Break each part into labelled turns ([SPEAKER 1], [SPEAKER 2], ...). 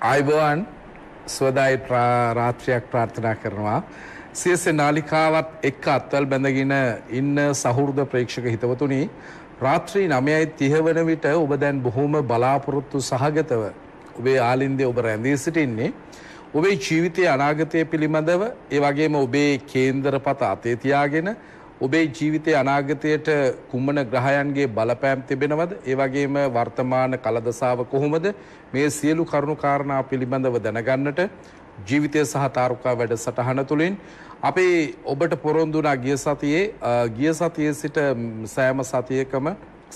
[SPEAKER 1] ආයිබෝවන් ස්වදායි රාත්‍රයක් ප්‍රාර්ථනා කරනවා. සියස නාලිකාවත් එක්ක අත්වල් බැඳගෙන ඉන්න සහෘද ප්‍රේක්ෂක හිතවතුනි රාත්‍රී නමයයි තිහවන විට ඔබ දැන් බොහෝම බලාපොරොත්තු සහගතව ඔබේ ආලින්දය ඔබ රැඳී සිටින්නේ. ඔබේ ජීවිතය අනාගතය පිළිබඳව ඒ වගේම ඔබේ කේන්දර පත අතේ තියාගෙන ඔබේ ජීවිතය අනාගතයට කුම්මන ග්‍රහයන්ගේ බලපෑම් තිබෙනවද? ඒ වගේම වර්තමාන කලදසාව කොහොමද? මේ සියලු කරුණු කාරණා පිළිබඳව දැනගන්නට ජීවිතය සහ තාරුකා වැඩ සටහන තුළින් අපේ ඔබට පොරොන්දුනා ගිය සතියේ ගිය සතියේ සිට සෑම සතියකම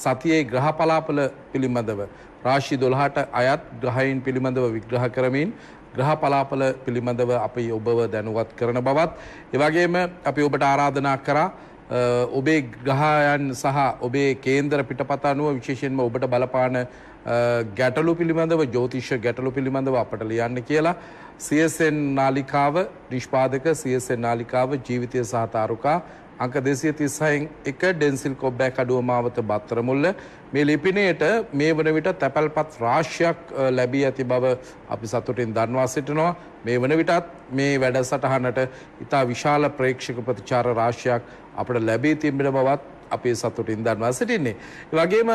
[SPEAKER 1] සතියේ ග්‍රහ පලාපල පිළිබඳව රාශි 12ට අයත් ග්‍රහයින් පිළිබඳව විග්‍රහ කරමින් ග්‍රහ පලාපල පිළිබඳව අපි ඔබව දැනුවත් කරන බවත්. එවැගේම අපි ඔබට ආරාධනා කරා ඔබේ ග්‍රහයන් සහ ඔබේ කේන්දර පිටපත අනුව විශේෂයෙන්ම ඔබට බලපාන ගැටලු පිළිබඳව ජෝතිෂ ගැටලු පිළිබඳව අපට ලියන්න කියලා CSN නාලිකාව නිෂ්පාදක CSN නාලිකාව ජීවිතය සහ තාරුකා අංක 236න් එක ඩෙන්සිල් කොබ්බෑ කඩුව මාවත බත්තර මුල්ල මේ ලිපිනයට මේ වන විට තැපැල්පත් රාශියක් ලැබී ඇති බව අපි සතුටින් දන්වා සිටිනවා. මේ වන විටත් මේ වැඩසටහනට ඉතා විශාල ප්‍රේක්ෂක ප්‍රතිචාර රාශියක් අපට ලැබී තිබෙන බවත් අපේ සතුටින් දන්වා සිටින්නේ. වගේම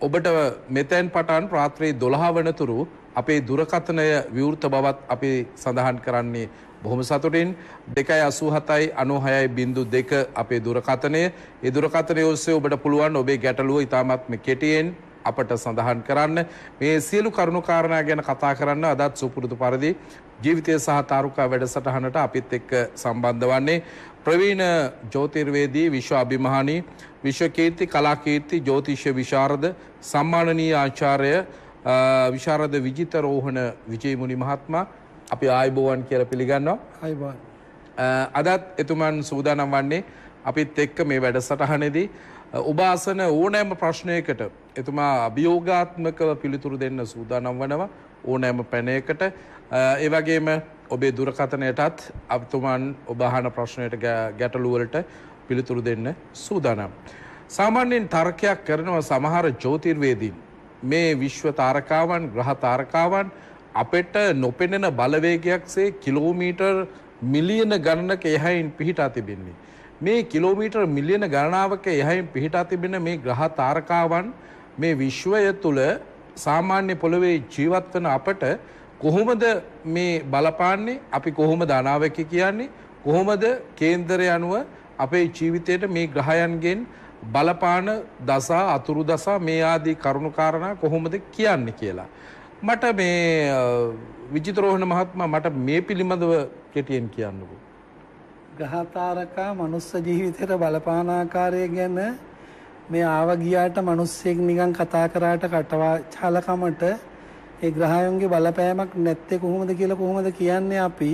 [SPEAKER 1] ඔබට මෙතැන් පටන් ප්‍රාත්‍රයේ දොළහා වනතුරු අපේ දුරකථනය විවෘත බවත් අපි සඳහන් කරන්නේ බොහොම සතුටින්. දෙකයි අසූ හතයි අනුහයයි බින්දු දෙක අපේ දුරකථනය. ඒ දුරකථනය ඔස්සේ ඔබට පුළුවන් ඔබේ ගැටලුව ඉතාමත්ම කෙටියෙන් අපට සඳහන් කරන්න. මේ සියලු කරුණු කාරණා ගැන කතා කරන්න අදත් සුපුරුදු පරිදි ජීවිතය සහ තාරුකා වැඩසටහනට අපිත් එක්ක සම්බන්ධ වන්නේ. ප්‍රවීණ ජෝතිර්වේදී විශ්ව අභිමහානී විශ්වකීර්ති කලාකීර්ති ජෝතිෂ්‍ය විශාරද සම්මානනීය ආචාර්ය විශාරද විජිත රෝහණ විජයමුනි මහත්මයා අපි ආයිබෝවන් කියලා පිළිගන්නවා.
[SPEAKER 2] ආයිබෝවන්.
[SPEAKER 1] අදත් එතුමන් සූදානම් වන්නේ අපිත් එක්ක මේ වැඩසටහනේදී අසන ඕනෑම ප්‍රශ්නයකට එතුමා අභියෝගාත්මකව පිළිතුරු දෙන්න සූදානම් වනවා ඕනෑම පැනයකට ඒ වගේම ඔබේ දුරකථනයටත් අපතුමන් ඔබ අහන ප්‍රශ්නයට ගැටලුවලට පිළිතුරු දෙන්න සූදානම්. සාමාන්‍යයෙන් තර්කයක් කරනවා සමහර ජෝතිර්වේදීන් මේ විශ්ව තාරකාවන් ග්‍රහ තාරකාවන් අපෙට නොපෙනෙන බලවේගයක්සේ කිලෝමීටර් මිලියන ගණනක එහයින් පිහිටා තිබෙන්නේ. මේ කිලෝමීටර් මිලියන ගණනාවක එහයින් පිහිටා තිබෙන මේ ග්‍රහ තාරකාවන් මේ විශ්වය තුළ සාමාන්‍ය පොළොවේ ජීවත් වන අපට කොහොමද මේ බලපාන්නේ අපි කොහොමද අනාවක කියන්නේ කොහොමද කේන්දරය අනුව අපේ ජීවිතයට මේ ග්‍රහයන්ගෙන් බලපාන දසා අතුරු දසා මේ ආදී කරුණු කාරණා කොහොමද කියන්නේ කියලා. මට මේ විජිතරෝහණ මහත්මයා මට මේ පිළිබඳව කෙටියෙන් කියන්නකෝ.
[SPEAKER 2] ග්‍රහතාරකා මනුස්ස ජීවිතයට බලපාන ආකාරය ගැන මේ ආව ගියාට මිනිස්සෙක් නිකන් කතා කරාට කටවා චලකමට ඒ ග්‍රහයන්ගේ බලපෑමක් නැත්තේ කොහොමද කියලා කොහොමද කියන්නේ අපි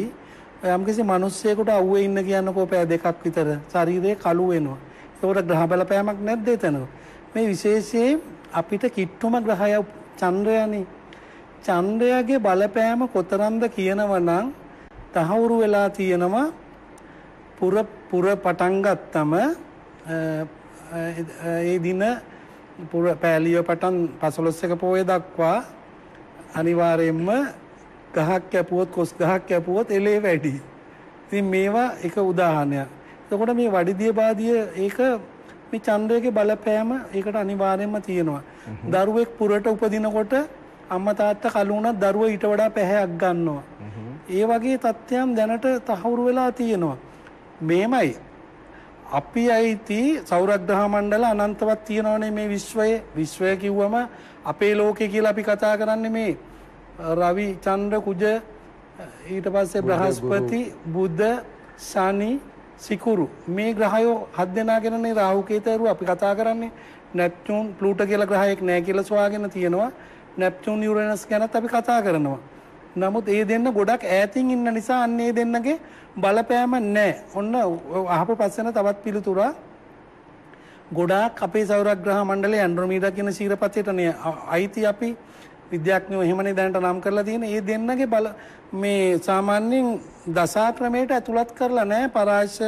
[SPEAKER 2] යම්කිසි මිනිස්සෙකුට අවුවේ ඉන්න කියන්නකෝ පෑ දෙකක් විතර ශරීරය කළු වෙනවා. ඒකට ග්‍රහ බලපෑමක් නැද්ද එතන? මේ විශේෂයෙන් අපිට කිට්ටුම ග්‍රහය චන්ද්‍රයනේ. චන්ද්‍රයාගේ බලපෑම කොතරම්ද කියනවනම් තහවුරු වෙලා තියෙනවා පුර පුර පටන් ගත්තම ඒ දින පුර පෑලිය පටන් පසළොස්වක පෝය දක්වා අනිවාර්යයෙන්ම ගහක් කැපුවොත් කොස් ගහක් කැපුවොත් එලේ වැඩි. ඉතින් මේවා එක උදාහරණයක්. එතකොට මේ වඩිදිය බාදිය ඒක මේ චන්ද්‍රයේ බලපෑම ඒකට අනිවාර්යයෙන්ම තියෙනවා. දරුවෙක් පුරට උපදිනකොට අම්මා තාත්තා කලු වුණත් දරුවා ඊට වඩා පැහැයක් ගන්නවා. ඒ වගේ තත්ත්වයන් දැනට තහවුරු වෙලා තියෙනවා. මේමයි අපි අයිති සෞරග්‍රහ මණ්ඩල අනන්තවත් තියෙනවනේ මේ විශ්වයේ විශ්වය කිව්වම අපේ ලෝකේ කියලා අපි කතා කරන්නේ මේ රවි චන්ද්‍ර කුජ ඊට පස්සේ බ්‍රහස්පති බුධ ශනි සිකුරු. මේ ග්‍රහයෝ හත් දෙනාගෙනනේ රාහු කේතරු අපි කතා කරන්නේ. නැප්චූන් ප්ලූටෝ කියලා ග්‍රහයක් නැහැ කියලා සොයාගෙන තියෙනවා. නැප්චූන් යුරේනස් ගැනත් අපි කතා කරනවා. නමුත් ඒ දෙන්න ගොඩක් ඈතින් ඉන්න නිසා අන්න ඒ දෙන්නගේ බලපෑම නැහැ. ඔන්න අහපු පස්සෙන තවත් පිළිතුරක් ගොඩාක් අපේ සෞරග්‍රහ මණ්ඩලයේ ඇන්ඩ්‍රොමීඩා කියන ශීරපතේටනේ අයිති අපි විද්‍යාඥයෝ එහෙමනේ දැනට නම් කරලා තියෙන. ඒ දෙන්නගේ බල මේ සාමාන්‍යයෙන් දසා ක්‍රමයට ඇතුළත් කරලා නැහැ. පරාශ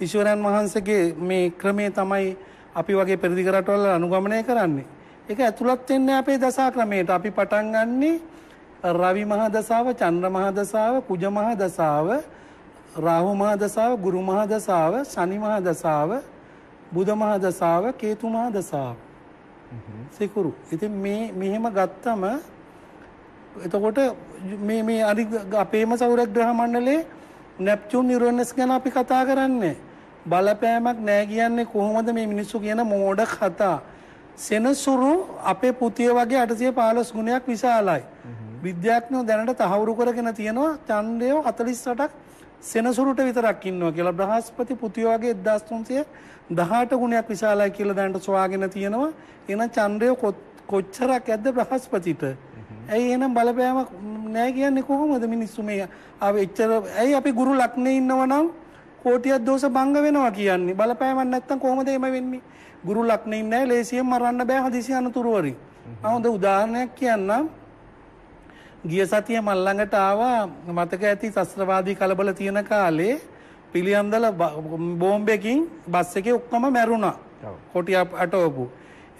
[SPEAKER 2] ඊශ්වරයන් වහන්සේගේ මේ ක්‍රමේ තමයි අපි වගේ පෙරදිග රටවල අනුගමනය කරන්නේ. ඒක ඇතුළත් වෙන්නේ අපේ දසා ක්‍රමයට. අපි පටන් ගන්නේ රවි මහා දසාව, චන්ද්‍ර මහා දසාව, කුජ මහා දසාව, රාහු මහා දසාව, ගුරු මහා දසාව, ශනි මහා දසාව, බුධ මහා දසාව, කේතු මහා දසාව. සිකුරු. ඉතින් මේ මෙහෙම ගත්තම එතකොට මේ මේ අනිත් අපේම සෞරග්‍රහ මණ්ඩලයේ නැප්චූන් යුරේනස් ගැන අපි කතා කරන්නේ. බලපෑමක් නෑ කියන්නේ කොහොමද මේ මිනිස්සු කියන මෝඩ කතා. සෙනසුරු අපේ පුතිය වගේ 815 ගුණයක් විශාලයි. විද්‍යාඥයෝ දැනට තහවුරු කරගෙන තියෙනවා ඡන්දය 48ක් සෙනසුරුට විතරක් ඉන්නවා කියලා. බ්‍රහස්පති පුතිය වගේ 1318 ගුණයක් විශාලයි කියලා දැනට සොයාගෙන තියෙනවා. එහෙනම් ඡන්දය කොච්චරක් ඇද්ද බ්‍රහස්පතිට? ඇයි එහෙනම් බලපෑමක් නෑ කියන්නේ කොහොමද මිනිස්සු මේ ආව එච්චර ඇයි අපි ගුරු ලග්නේ ඉන්නවනම් කෝටියක් දෝෂ භංග වෙනවා කියන්නේ බලපෑමක් නැත්තම් කොහොමද එහෙම වෙන්නේ ගුරු ලග්නේ ඉන්නේ නැහැ ලේසියෙන් මරන්න බෑ හදිසි අනතුරු වලින් මම හොඳ උදාහරණයක් කියන්නම් ගිය සතිය මල් ළඟට ආවා. මතක ඇති ශස්ත්‍රවාදී කලබල තියෙන කාලේ පිළියන්දල බෝම්බයකින් බස් එකේ ඔක්කොම මැරුණා. කොටිය අටවපු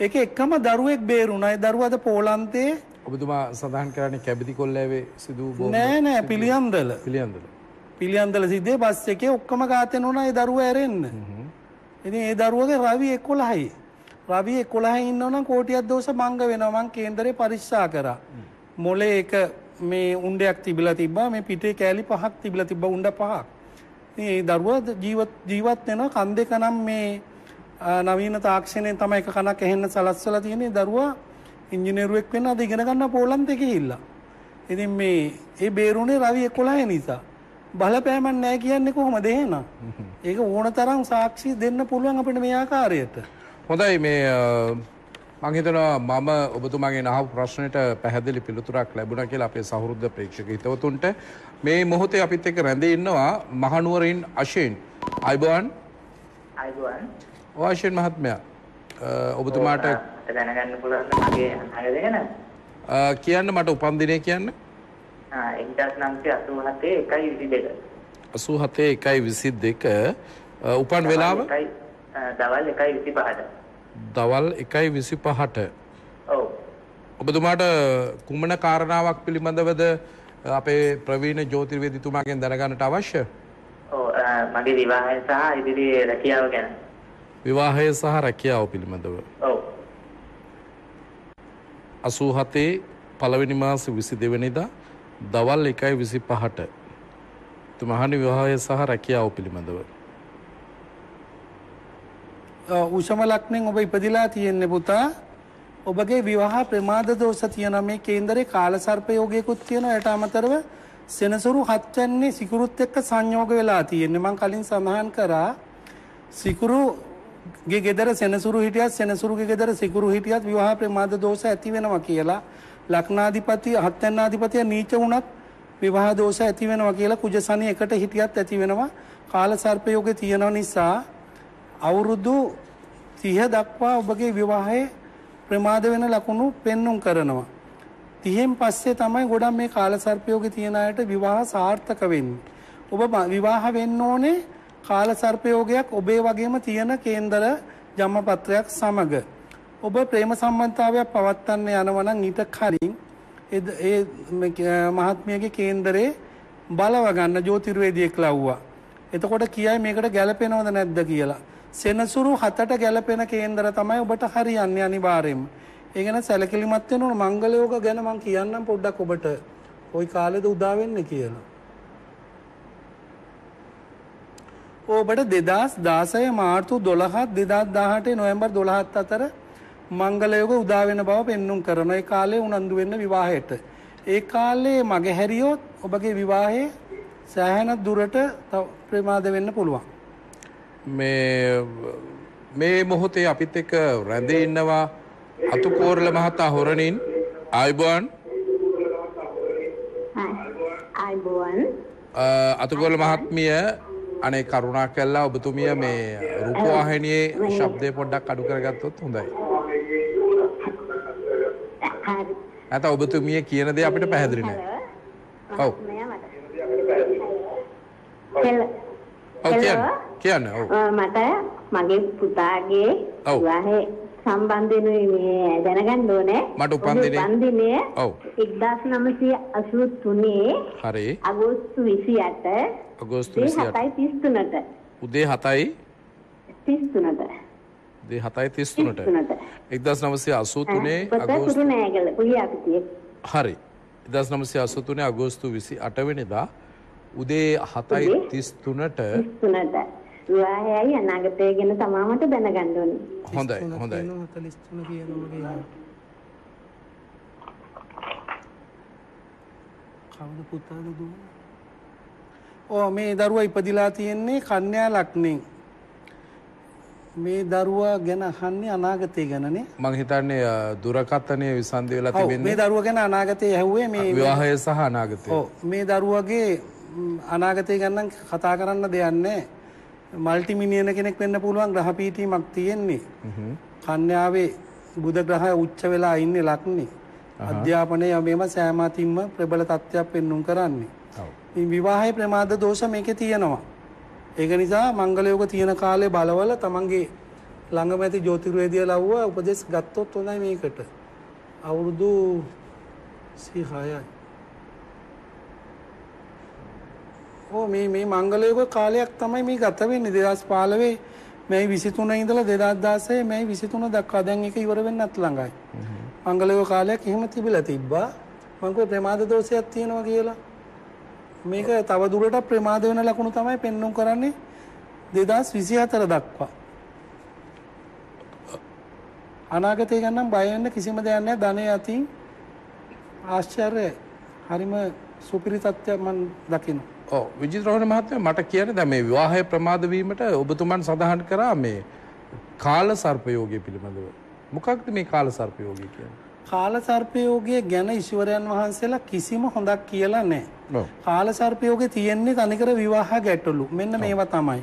[SPEAKER 2] ඒක එක්කම දරුවෙක් බේරුණා. ඒ දරුවා අද පෝලන්තේ
[SPEAKER 1] ඔබතුමා සඳහන් කරන්නේ කැබිදි කොල්ලෑවේ සිදු බෝම්බ
[SPEAKER 2] නෑ නෑ පිළියන්දල.
[SPEAKER 1] පිළියන්දල.
[SPEAKER 2] පිළියන්දල සිද්ධියේ බස් එකේ ඔක්කොම ඝාතන වුණා. ඒ දරුවා ඇරෙන්න. ඉතින් ඒ දරුවගේ රවි 11යි. රවි 11 ඉන්නවනම් කෝටියක් දෝෂ භංග වෙනවා. මං කේන්දරේ පරීක්ෂා කරා. මොලේ එක මේ උණ්ඩයක් තිබිලා තිබ්බා මේ පිටේ කෑලි පහක් තිබිලා තිබ්බා උණ්ඩ පහක්. ඒ දරුවා ජීවත් ජීවත් වෙනවා කන් දෙක නම් මේ නවීන තාක්ෂණයෙන් තමයි එක කනක් ඇහෙන්න සලස්සලා තියෙන්නේ දරුවා ඉංජිනේරුවෙක් වෙන්න අද ඉගෙන ගන්න පෝලන්තේ ගිහිල්ලා. ඉතින් මේ ඒ බේරුනේ රවි 11 නිසා. බලපෑමක් නැහැ කියන්නේ කොහොමද එහෙනම්? ඒක ඕන තරම් සාක්ෂි දෙන්න පුළුවන් අපිට මේ ආකාරයට.
[SPEAKER 1] හොඳයි මේ මං හිතනවා මම ඔබතුමාගෙන් අහපු ප්‍රශ්නෙට පැහැදිලි පිළිතුරක් ලැබුණා කියලා අපේ සහෘද ප්‍රේක්ෂක හිතවතුන්ට. මේ මොහොතේ අපිත් එක්ක රැඳී ඉන්නවා මහනුවරින් අශේන් අයිබෝන් වාශයෙන් මහත්මයා. ඔබතුමාට
[SPEAKER 3] දැනගන්න දෙන
[SPEAKER 1] කියන්න මට උපන්දිනය කියන්න.
[SPEAKER 3] එක්දස් නම්සේ අසූහතේ එකයි විසි දෙක
[SPEAKER 1] අසූ හතේ එකයි විසි දෙක උපන් වෙලාව?
[SPEAKER 3] දවල් එකයි විසි පහට
[SPEAKER 1] දවල් එකයි විසි පහට. ඔබතුමාට කුමන කාරණාවක් පිළිබඳවද අපේ ප්‍රවීණ ජෝතිර්වේදිතුමාගෙන් දැනගන්නට අවශ්‍ය?
[SPEAKER 3] මගේ විවාහය සහ ඉදිරි රැකියාව ගැන.
[SPEAKER 1] විවාහය සහ රැකියාව පිළිබඳව. අසූ හතේ පළවෙනි මාස විසි දෙවනිදා දවල් එකයි විසි පහට. තුමහනි විවාහය සහ රැකියාව පිළිබඳව
[SPEAKER 2] උෂම ලක්ෂණෙන් ඔබ ඉපදිලා තියෙන්නේ පුතා. ඔබගේ විවාහ ප්‍රමාද දෝෂ තියෙන මේ කේන්දරේ කාලසර්ප යෝගයකුත් තියෙනවා. ඒට අමතරව සෙනසුරු හත්වැන්නේ සිකුරුත් එක්ක සංයෝග වෙලා තියෙන්නේ. මම කලින් සඳහන් කරා සිකුරුගේ ගෙදර සෙනසුරු හිටියත් සෙනසුරුගේ ගෙදර සිකුරු හිටියත් විවාහ ප්‍රමාද දෝෂ ඇති වෙනවා කියලා. ලක්නාධිපති හත්වැන්නාධිපතිය නීච වුණත් විවාහ දෝෂ ඇති වෙනවා කියලා කුජ සනි එකට හිටියත් ඇති වෙනවා. කාලසර්ප යෝගේ තියෙන නිසා අවුරුදු 30 දක්වා ඔබගේ විවාහයේ ප්‍රමාද වෙන ලකුණු පෙන්눔 කරනවා. 30න් පස්සේ තමයි ගොඩක් මේ කාලසර්පයෝගේ තියෙන අයට විවාහ සාර්ථක වෙන්නේ. ඔබ විවාහ වෙන්න ඕනේ කාලසර්පයෝගයක් ඔබේ වගේම තියෙන කේන්දර ජම්මපත්‍රයක් සමග. ඔබ ප්‍රේම සම්බන්ධතාවයක් පවත්වන්න යනවා නම් ඊට කලින් ඒ මහත්මියගේ කේන්දරේ බලව ගන්න ජ්‍යොතිර්වේදියෙක් ලව්වා. එතකොට කියයි මේකට ගැලපෙනවද නැද්ද කියලා. සෙනසුරු හතට ගැලපෙන කේන්දර තමයි ඔබට හරියන්නේ අනිවාර්යෙන්ම. ඒ ගැන සැලකිලිමත් වෙන ඕන මංගල යෝග ගැන මම කියන්නම් පොඩ්ඩක් ඔබට. ওই කාලෙද උදා වෙන්නේ කියලා. ඔබට 2016 මාර්තු 12 2018 නොවැම්බර් 12 අතර මංගල යෝග උදා වෙන බව පෙන්눔 කරන ඒ කාලේ උනන්දු වෙන්න විවාහයට. ඒ කාලේ මගහැරියොත් ඔබගේ විවාහයේ සෑහෙන දුරට ප්‍රමාද වෙන්න පුළුවන්.
[SPEAKER 1] මේ මේ මොහොතේ අපිත් එක්ක රැඳී ඉන්නවා අතුකෝරළ මහතා හොරණින්. ආයිබෝන්
[SPEAKER 4] අයිබෝවන්
[SPEAKER 1] අතුකෝරළ මහත්මිය අනේ කරුණා කළා ඔබතුමිය මේ රූපවාහිනියේ ශබ්දය පොඩ්ඩක් අඩු කරගත්තොත් හොඳයි. නැත ඔබතුමිය කියන දේ අපිට පැහැදිලි නෑ. ඔව්. ඔව් කියන්න. කියන්න. ඔව්.
[SPEAKER 4] මට මගේ පුතාගේ
[SPEAKER 1] ඔව්.
[SPEAKER 4] විවාහේ සම්බන්ධෙනුයි මේ දැනගන්න ඕනේ.
[SPEAKER 1] මට උපන්දිනේ-
[SPEAKER 4] උපන්දිනය
[SPEAKER 1] ඔව්.
[SPEAKER 4] 1983
[SPEAKER 1] හරි.
[SPEAKER 4] අගෝස්තු 28
[SPEAKER 1] අගෝස්තු 28
[SPEAKER 4] 7:33ට
[SPEAKER 1] උදේ 7යි
[SPEAKER 4] 33ට
[SPEAKER 1] උදේ 7යි 33ට
[SPEAKER 4] 33ට
[SPEAKER 1] 1983
[SPEAKER 4] පොත
[SPEAKER 1] අගෝස්තු
[SPEAKER 4] කුරුණෑගල පුලියාපිටියේ
[SPEAKER 1] හරි. 1983 අගෝස්තු 28 වෙනිදා. උදේ 7:33ට
[SPEAKER 4] 33ට විවාහයයි අනාගතය ගැන තමා මට දැනගන්න ඕනේ.
[SPEAKER 1] හොඳයි හොඳයි
[SPEAKER 2] 43 කියනවා. කවුද පුතාද දුව? ඕ මේ දරුවා ඉපදිලා තියෙන්නේ කන්‍යා ලග්නෙන්. මේ දරුවා ගැන අහන්නේ අනාගතය ගැනනේ.
[SPEAKER 1] මං හිතන්නේ දුරකථනය විසන්ධි වෙලා
[SPEAKER 2] ඔව් මේ
[SPEAKER 1] තිබෙන්නේ
[SPEAKER 2] දරුවා ගැන අනාගතය ඇහුවේ මේ
[SPEAKER 1] විවාහය සහ අනාගතය
[SPEAKER 2] ඔව් මේ දරුවගේ අනාගතය ගැන නම් කතා කරන්න දෙයක් නැහැ. මල්ටි මිලියන කෙනෙක් වෙන්න පුළුවන් ග්‍රහ පීඨීමක් තියෙන්නේ. කන්‍යාවේ බුධ ග්‍රහය උච්ච වෙලා ඉන්නේ ලග්නේ. අධ්‍යාපනය මේව සෑම අතින්ම ප්‍රබල තත්ත්වයක් පෙන්눔 කරන්නේ. විවාහයේ ප්‍රමාද දෝෂ මේකේ තියෙනවා. ඒක නිසා මංගල යෝග තියෙන කාලේ බලවල තමන්ගේ ළඟම ඇති ජ්‍යොතිර්වේදිය ලව්ව උපදෙස් ගත්තොත් හොඳයි මේකට. අවුරුදු 36යි. ඕ මේ මේ මංගල යෝග කාලයක් තමයි මේ ගත වෙන්නේ 2015 මැයි 23 ඉඳලා 2016 මැයි 23 දක්වා දැන් ඒක ඉවර වෙන්නත් ළඟයි. මංගල යෝග කාලයක් එහෙම තිබිලා තිබ්බා. මං කිව්වා ප්‍රමාද දෝෂයක් තියෙනවා කියලා. මේක තව දුරට ප්‍රමාද වෙන ලකුණු තමයි පෙන්눔 කරන්නේ 2024 දක්වා. අනාගතය ගැන නම් බය වෙන්න කිසිම දෙයක් නැහැ. ධනෙ අතින් ආශ්චර්යයි. හරිම සුපිරි තත්ත්වයක් මම දකිනවා.
[SPEAKER 1] ඔව් විජිත් රෝහණ මහත්මයා මට කියන්න දැන් මේ විවාහය ප්‍රමාද වීමට ඔබතුමන් සඳහන් කරා මේ කාල සර්පයෝගය පිළිබඳව. මොකක්ද මේ කාල සර්පයෝගය කියන්නේ?
[SPEAKER 2] කාල සර්පයෝගය ගැන ඊශ්වරයන් වහන්සේලා කිසිම හොඳක් කියලා නැහැ. කාල සර්පයෝගේ තියෙන්නේ තනිකර විවාහ ගැටලු. මෙන්න මේවා තමයි.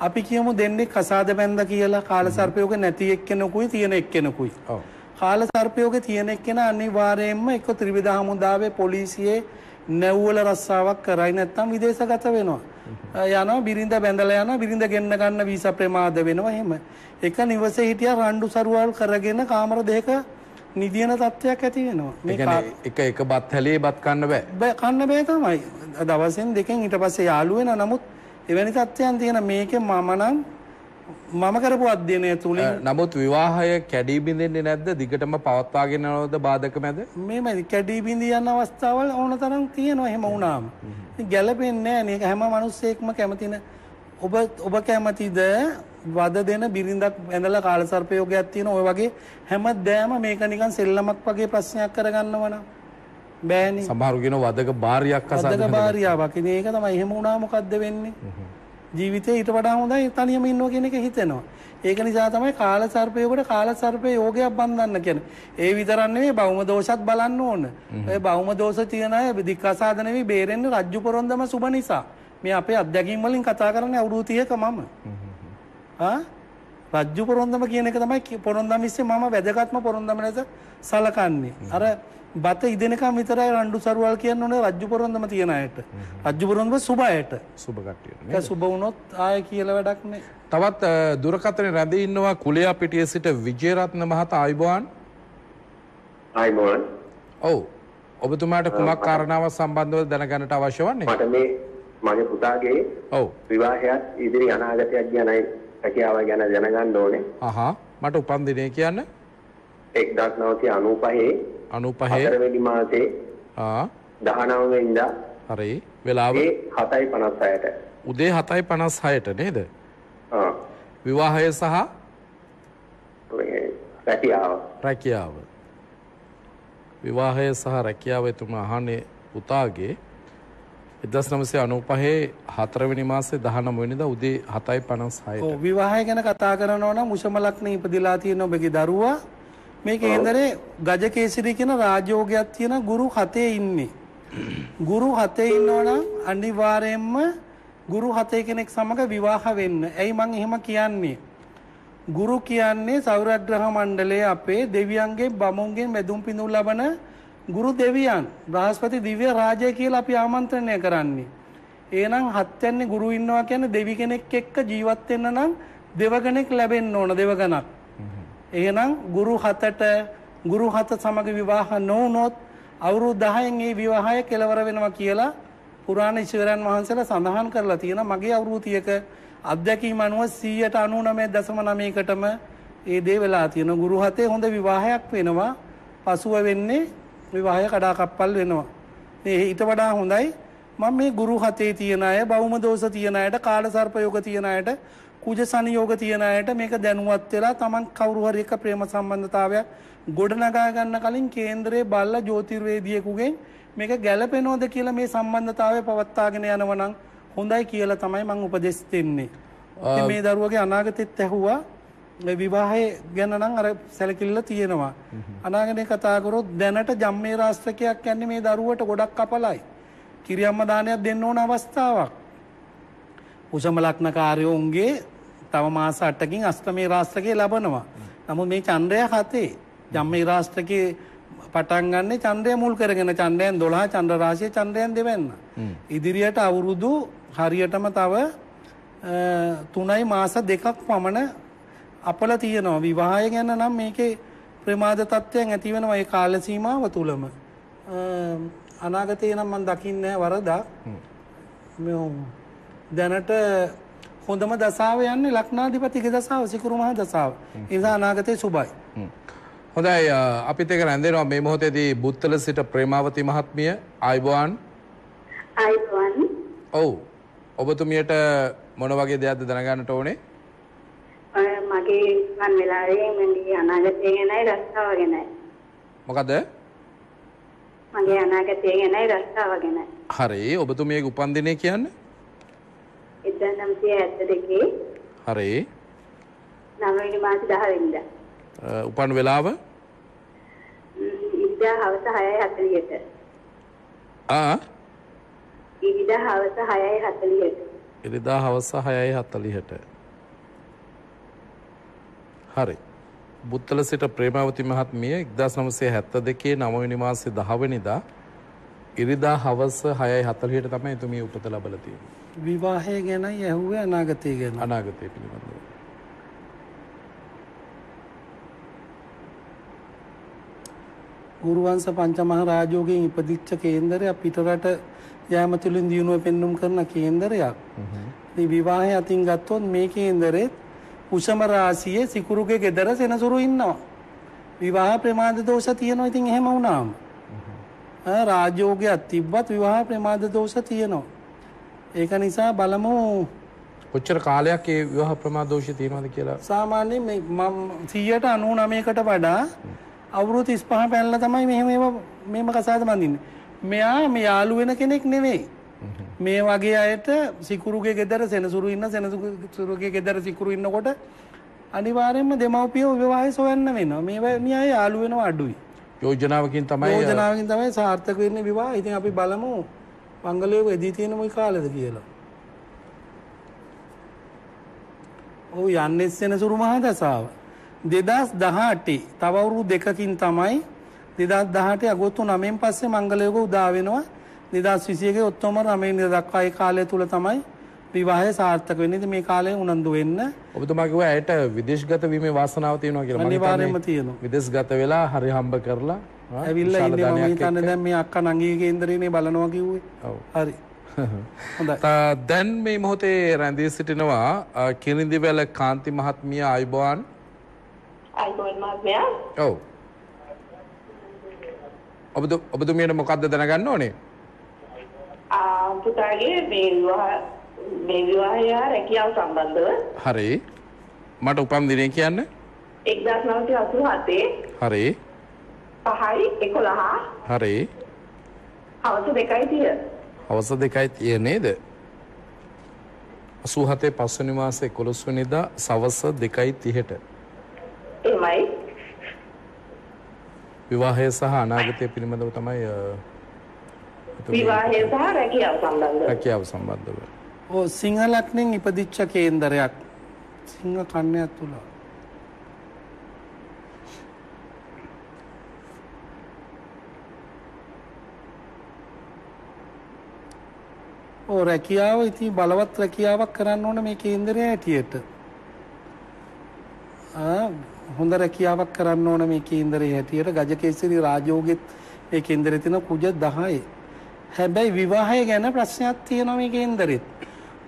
[SPEAKER 2] අපි කියමු දෙන්නේ කසාද බැඳ කියලා කාල සර්පයෝගේ නැති එක්කෙනෙකුයි තියෙන එක්කෙනෙකුයි.
[SPEAKER 1] ඔව්.
[SPEAKER 2] කාල සර්පයෝගේ තියෙන එක්කෙනා අනිවාර්යයෙන්ම එක්ක ත්‍රිවිධ හමුදාවේ පොලිසියේ නැව්වල රස්සාවක් කරයි නැත්නම් විදේශගත වෙනවා. යනවා බිරිඳ බැඳලා යනවා බිරිඳ ගෙන්න ගන්න වීසා ප්‍රමාද වෙනවා එහෙම. එක නිවසේ හිටියා රණ්ඩු සරුවල් කරගෙන කාමර දෙක නිදියන තත්ත්වයක් ඇති වෙනවා. මේ
[SPEAKER 1] එක එක බත් හැලේ බත් කන්න බෑ.
[SPEAKER 2] බෑ කන්න බෑ තමයි. දවසෙන් දෙකෙන් ඊට පස්සේ යාළු වෙන නමුත් එවැනි තත්ත්වයන් තියෙන මේකේ මම නම් මම කරපු අධ්‍යයනය තුලින්
[SPEAKER 1] නමුත් විවාහය කැඩී බිඳෙන්නේ නැද්ද? දිගටම පවත්වාගෙන යනවද බාධක මැද?
[SPEAKER 2] මේම කැඩී බිඳී යන අවස්ථාවල් ඕන තරම් තියෙනවා එහෙම වුණාම. ඉතින් ගැළපෙන්නේ නැහැ නේ. හැම මිනිස්සෙක්ම කැමතින ඔබ ඔබ කැමතිද වද දෙන බිරිඳක් ඇඳලා කාලසර්පයෝගයක් තියෙන ඔය වගේ හැමදෑම මේක නිකන් සෙල්ලමක් වගේ ප්‍රශ්නයක් කරගන්නවනම් බෑනේ.
[SPEAKER 1] සමහරු කියන වදක භාර්යාවක් අසන්න
[SPEAKER 2] අදක භාර්යාවක්. ඉතින් ඒක තමයි එහෙම වුණා මොකද්ද වෙන්නේ? ජීවිතේ ඊට වඩා හොඳයි තනියම ඉන්නවා කියන එක හිතෙනවා. ඒක නිසා තමයි කාල සර්පයකට කාල සර්පය යෝගයක් බඳින්න කියන්නේ. ඒ විතරක් නෙවෙයි බෞම දෝෂත් බලන්න ඕන. ඒ බෞම දෝෂ තියන අය දික්කසාද නෙවෙයි බේරෙන්න රජ්ජු පොරොන්දම සුබ නිසා. මේ අපේ අත්දැකීම් වලින් කතා කරන්නේ අවුරුදු 30ක මම. ආ රජ්ජු පොරොන්දම කියන එක තමයි පොරොන්දම ඉස්සේ මම වැදගත්ම පොරොන්දම ලෙස සලකන්නේ. අර බත ඉදෙනකම් විතරයි රණ්ඩු සරුවල් කියන්න ඕනේ රජ්ජු පොරොන්දම තියන අයට. රජ්ජු පොරොන්දම සුබ අයට.
[SPEAKER 1] සුබ කට්ටියට නේ.
[SPEAKER 2] ඒක සුබ වුණොත් ආය කියලා වැඩක් නෑ.
[SPEAKER 1] තවත් අ, දුරකථනයේ රැඳී ඉන්නවා කුලයා පිටියේ සිට විජේරත්න මහතා ආයුබෝවන්.
[SPEAKER 3] ආයිබෝන්
[SPEAKER 1] ඔව්. ඔබතුමාට කුමක් කාරණාවක් සම්බන්ධව දැනගන්නට අවශ්‍ය වන්නේ?
[SPEAKER 3] මට මේ මගේ පුතාගේ
[SPEAKER 1] ඔව්.
[SPEAKER 3] විවාහයත් ඉදිරි අනාගතයක් ගැනයි රැකියාව ගැන දැනගන්න ඕනේ.
[SPEAKER 1] අහා මට උපන් දිනේ කියන්න
[SPEAKER 3] 1995
[SPEAKER 1] 95
[SPEAKER 3] හතරවෙනි මාසේ
[SPEAKER 1] ආ.
[SPEAKER 3] 19 වෙනිදා
[SPEAKER 1] හරි. වෙලාව?
[SPEAKER 3] ඒ 7:56ට
[SPEAKER 1] උදේ 7:56ට නේද?
[SPEAKER 3] ආ.
[SPEAKER 1] විවාහය සහ?
[SPEAKER 3] රැකියාව.
[SPEAKER 1] රැකියාව. විවාහය සහ රැකියාව එතුමා අහන්නේ පුතාගේ. 1995 හතරවෙනි මාසේ 19 වෙනිදා උදේ 7:56ට.
[SPEAKER 2] ඔව් විවාහය ගැන කතා කරනවා නම් මුෂම ලග්නේ ඉපදිලා තියෙන ඔබගේ දරුවා මේ කේන්දරේ ගජකේසරි කියන රාජෝගයක් තියෙන ගුරු හතේ ඉන්නේ. ගුරු හතේ ඉන්නවනම් අනිවාර්යයෙන්ම ගුරු හතේ කෙනෙක් සමග විවාහ වෙන්න. ඇයි මං එහෙම කියන්නේ? ගුරු කියන්නේ සෞරග්‍රහ මණ්ඩලයේ අපේ දෙවියන්ගේ බමුන්ගේ මෙදුම් පිඳුම් ලබන ගුරු දෙවියන් බ්‍රහස්පති දිව්‍ය රාජය කියලා අපි ආමන්ත්‍රණය කරන්නේ. එහෙනම් හත්යන්නේ ගුරු ඉන්නවා කියන්නේ දෙවි කෙනෙක් එක්ක ජීවත් වෙන්න නම් දෙවගණෙක් ලැබෙන්න ඕන දෙවගණක්. එහෙනම් ගුරු හතට ගුරු හත සමග විවාහ නොවුනොත් අවුරුදු 10න් ඒ විවාහය කෙලවර වෙනවා කියලා පුරාණ ඉශවරයන් වහන්සේලා සඳහන් කරලා තියෙනවා. මගේ අවුරුදු 30ක අත්දැකීම අනුව 199.9%ටම ඒ දේ වෙලා තියෙනවා. ගුරු හතේ හොඳ විවාහයක් වෙනවා. පසුව වෙන්නේ විවාහය කඩාකප්පල් වෙනවා. ඒ ඊට වඩා හොඳයි. මම මේ ගුරු හතේ තියෙන අය බෞම දෝෂ තියෙන අයට කාල සර්ප යෝග තියෙන අයට කුජ සංයෝග තියෙන අයට මේක දැනුවත් වෙලා Taman කවුරු හරි එක ප්‍රේම සම්බන්ධතාවයක් ගොඩනගා ගන්න කලින් කේන්දරයේ බල්ලා ජ්‍යොතිර්වේදියෙකුගෙන් මේක ගැළපෙනවද කියලා මේ සම්බන්ධතාවය පවත්වාගෙන යනවා නම් හොඳයි කියලා තමයි මම උපදෙස් දෙන්නේ. මේ දරුවගේ අනාගතෙත් ඇහුවා මේ විවාහය ගැන නම් අර සැලකිල්ල තියෙනවා. අනාගතේ කතා කරොත් දැනට ජම්මේ රාෂ්ට්‍රකයක් යන්නේ මේ දරුවට ගොඩක් අපලයි. කිරියම්ම දානයක් දෙන්න ඕන අවස්ථාවක්. උසම ලග්නකාරයෝන්ගේ තව මාස 8කින් අෂ්ටමේ රාෂ්ට්‍රකේ ලබනවා. නමුත් මේ චන්ද්‍රය හතේ ජම්මේ රාෂ්ට්‍රකේ පටන් ගන්න චන්ද්‍රය මුල් කරගෙන චන්ද්‍රයන් 12 චන්ද්‍ර රාශිය චන්ද්‍රයන් දෙවන්න. ඉදිරියට අවුරුදු හරියටම තව තුනයි මාස දෙකක් පමණ අපල තියෙනවා. විවාහය ගැන නම් මේකේ ප්‍රමාද තත්ත්වයන් ඇති වෙනවා ඒ කාල සීමාව තුලම අනාගතේ නම් මම දකින්නේ වරදක්. දැනට හොඳම දසාව යන්නේ ලක්නාධිපතිගේ දසාව සිකුරු මහ දසාව. ඒ නිසා අනාගතේ සුබයි.
[SPEAKER 1] හොඳයි අපිත් එක රැඳෙනවා. මේ මොහොතේදී බුත්තල සිට ප්‍රේමාවති මහත්මිය ආයිබෝන්
[SPEAKER 4] ආයිබෝන්
[SPEAKER 1] ඔව්. ඔබතුමියට මොන වගේ දෙයක්ද දැනගන්නට ඕනේ?
[SPEAKER 4] මගේ මන් වෙලාවේ මගේ අනාගතය ගැනයි රස්සාව ගැනයි.
[SPEAKER 1] මොකද
[SPEAKER 4] මගේ අනාගතය ගැනයි රස්සාව ගැනයි.
[SPEAKER 1] හරි ඔබතුමියගේ උපන්දිනය කියන්න
[SPEAKER 4] එදා නම්සිය ඇත්ත දෙකේ
[SPEAKER 1] හරි
[SPEAKER 4] නවවෙනි මාස දහ වෙනිදා
[SPEAKER 1] උපන් වෙලාව
[SPEAKER 4] ඉරිදා හවස 6:40ට.
[SPEAKER 1] ආ
[SPEAKER 4] ඉරිදා හවස 6:40ට.
[SPEAKER 1] ඉරිදා හවස 6:40ට. හරි. බුත්තල සිට ප්‍රේමාවති මහත්මිය 1972 9වෙනි මාසේ 10 වෙනිදා ඉරිදා හවස 6:40ට තමයි එතුමිය උපත ලබලා තියෙන්නේ.
[SPEAKER 2] විවාහය ගැනයි ඇහුවේ අනාගතය ගැන.
[SPEAKER 1] අනාගතය පිළිබඳව.
[SPEAKER 2] ගුරුවංශ පංචමහ රාජෝගයෙන් ඉපදිච්ච කේන්දරයක් පිටරට යෑම තුළින් දියුණුව පෙන්눔 කරන කේන්දරයක්. ඉතින් විවාහය අතින් ගත්තොත් මේ කේන්දරෙත් උෂම රාශියේ සිකුරුගේ ගෙදර සෙනසුරු ඉන්නවා. විවාහ ප්‍රමාද දෝෂ තියෙනවා ඉතින් එහෙම වුණාම. රාජෝගයක් තිබ්බත් විවාහ ප්‍රමාද දෝෂ තියෙනවා. ඒක නිසා බලමු
[SPEAKER 1] කොච්චර කාලයක් ඒ විවාහ ප්‍රමාද දෝෂ තියෙනවද කියලා
[SPEAKER 2] සාමාන්‍යයෙන් මම 199කට වඩා අවුරුදු 35 පැනලා තමයි මෙහෙම ඒවා මේම කසාද බඳින්නේ. මෙයා මේ යාළු වෙන කෙනෙක් නෙවෙයි. මේ වගේ අයට සිකුරුගේ ගෙදර සෙනසුරු ඉන්න සෙනසුරුගේ ගෙදර සිකුරු ඉන්නකොට අනිවාර්යයෙන්ම දෙමව්පියෝ විවාහය සොයන්න වෙනවා. මේ වැනි අය යාළු වෙනවා අඩුයි.
[SPEAKER 1] යෝජනාවකින් තමයි
[SPEAKER 2] යෝජනාවකින් තමයි සාර්ථක වෙන්නේ විවාහ. ඉතින් අපි බලමු මංගලයෝ එදී තියෙන මොයි කාලෙද කියලා. ඔව් යන්නේ සෙනසුරු මහා දසාව. දෙදස් දහටේ තවවුරු දෙකකින් තමයි දෙදස් දහට අගොත්තු නමෙන් පස්සේ මංගලයක උදාවෙනවා දෙදස් විසියගේ ඔත්තොම නමෙන් දක්වා ඒ කාලය තුළ තමයි විවාහය සාර්ථක වෙන්නේ මේ කාලය උනන්දු වෙන්න
[SPEAKER 1] ඔබතුමා කිව්වා ඇයට විදේශගත වීමේ වාසනාව තියෙනවා කියලා.
[SPEAKER 2] අනිවාර්යයෙන්ම තියෙනවා.
[SPEAKER 1] විදේශගත වෙලා හරි හම්බ කරලා
[SPEAKER 2] ඇවිල්ලා ඉන්නේ මම හිතන්නේ දැන් මේ අක්කා නංගී කේන්දරේනේ බලනවා කිව්වේ.
[SPEAKER 1] ඔව්.
[SPEAKER 2] හරි. හොඳයි.
[SPEAKER 1] දැන් මේ මොහොතේ රැඳී සිටිනවා කිරිඳිවැල කාන්ති මහත්මිය ආයුබෝවන්.
[SPEAKER 5] අයිබෝන් මහත්මයා
[SPEAKER 1] ඔව්. ඔබ ඔබතුමියට මොකක්ද දැනගන්න ඕනේ?
[SPEAKER 5] පුතාගේ මේ විවාහ මේ විවාහය හා රැකියාව සම්බන්ධව
[SPEAKER 1] හරි. මට උපන් දිනය කියන්න.
[SPEAKER 5] 1987
[SPEAKER 1] හරි.
[SPEAKER 5] 5යි 11
[SPEAKER 1] හරි.
[SPEAKER 5] හවස 2යි 30
[SPEAKER 1] හවස දෙකයි තිය නේද? 87 පස්වෙනි මාසේ 11 වෙනිදා සවස 2:30ට
[SPEAKER 5] එහෙමයි
[SPEAKER 1] විවාහය සහ අනාගතය පිළිබඳව තමයි
[SPEAKER 5] විවාහය සහ රැකියාව සම්බන්ධව
[SPEAKER 1] රැකියාව සම්බන්ධව.
[SPEAKER 2] ඔව් සිංහලක්නෙන් ඉපදිච්ච කේන්දරයක්. සිංහ කන්‍යා තුල. ඔව් රැකියාව ඉතින් බලවත් රැකියාවක් කරන්න ඕන මේ කේන්දරය හැටියට. ආ හොඳ රැකියාවක් කරන්න ඕන මේ කේන්දරේ හැටියට ගජකේසරි රාජෝගෙත් මේ කේන්දරේ තියෙන කුජ 10යි. හැබැයි විවාහය ගැන ප්‍රශ්නයක් තියෙනවා මේ කේන්දරෙත්.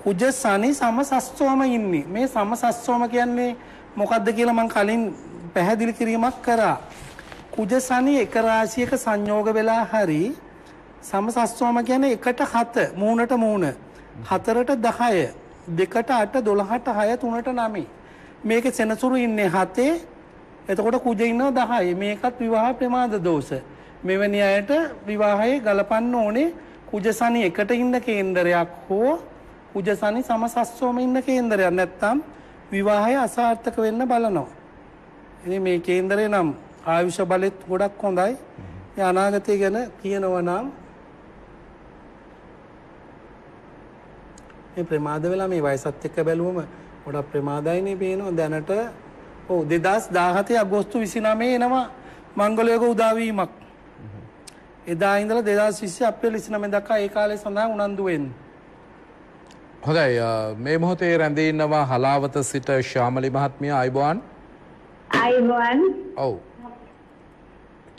[SPEAKER 2] කුජ සනි සමසස්සෝම ඉන්නේ. මේ සමසස්සෝම කියන්නේ මොකද්ද කියලා මම කලින් පැහැදිලි කිරීමක් කරා. කුජ සනි එක රාශියක සංයෝග වෙලා හරි සමසස්සෝම කියන්නේ එකට 7 මූණට මූණ. හතරට 10 දෙකට 8 12ට 6 3ට 9 මේකේ සෙනසුරු ඉන්නේ 7 එතකොට කුජ ඉන්නවා 10 මේකත් විවාහ ප්‍රමාද දෝෂ මෙවැනි අයට විවාහයේ ගලපන්න ඕනේ කුජසනි එකට ඉන්න කේන්දරයක් හෝ කුජසනි සමසස්සෝම ඉන්න කේන්දරයක් නැත්තම් විවාහය අසාර්ථක වෙන්න බලනවා. ඉතින් මේ කේන්දරේ නම් ආයුෂ බලෙත් ගොඩක් හොඳයි. මේ අනාගතය ගැන කියනවා නම් මේ ප්‍රමාද වෙලා මේ වයසත් එක්ක බැලුවම ගොඩක් ප්‍රමාදයිනේ පේනවා. දැනට ඔව් 2017 අගෝස්තු 29 එනවා මංගලයක උදාවීමක් එදා ඉඳලා 2020 අප්‍රේල් 29 දක්වා ඒ කාලේ සඳහා උනන්දු වෙන්න.
[SPEAKER 1] හොඳයි මේ මොහොතේ රැඳී ඉන්නවා හලාවත සිට ශාමලි මහත්මිය අයිබෝන්
[SPEAKER 6] අයිබෝන්
[SPEAKER 1] ඔව්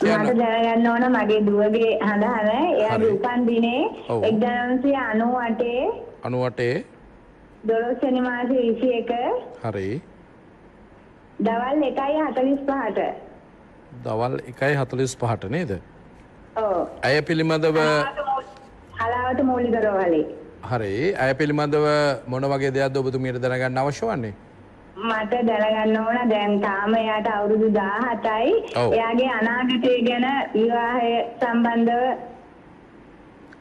[SPEAKER 6] මට දැනගන්න ඕන මගේ දුවගේ හඳහන එයාගේ
[SPEAKER 1] හරි.
[SPEAKER 6] උපන් දිනේ
[SPEAKER 1] ඔව්.
[SPEAKER 6] 1998
[SPEAKER 1] අනුවටේ
[SPEAKER 6] දොළොස්වැනි මාසේ 21
[SPEAKER 1] හරි
[SPEAKER 6] දවල් 1:45ට.
[SPEAKER 1] දවල් එකයි හතලිස් පහට නේද
[SPEAKER 6] ඔව්.
[SPEAKER 1] ඇය පිළිබඳව
[SPEAKER 6] හලාවත මූලික රෝහලේ.
[SPEAKER 1] හරි. ඇය පිළිබඳව මොන වගේ දෙයක්ද ඔබතුමියට දැනගන්න අවශ්‍ය වන්නේ?
[SPEAKER 6] මට දැනගන්න ඕන දැන් තාම එයාට අවුරුදු 17යි.
[SPEAKER 1] ඔව්.
[SPEAKER 6] එයාගේ අනාගතය ගැන විවාහය සම්බන්ධව.